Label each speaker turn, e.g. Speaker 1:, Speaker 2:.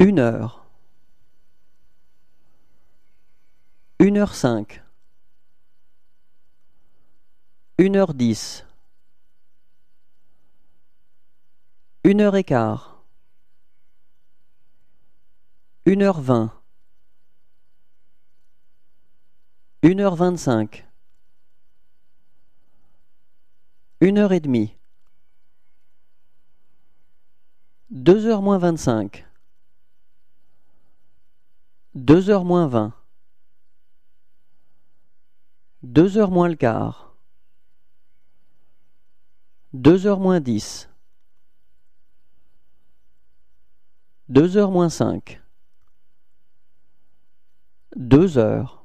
Speaker 1: Une heure. Une heure cinq. Une heure dix. Une heure et quart. Une heure vingt. Une heure vingt-cinq. Une heure et demie. Deux heures moins vingt-cinq. Deux heures moins vingt. Deux heures moins le quart. Deux heures moins dix. Deux heures moins cinq. Deux heures.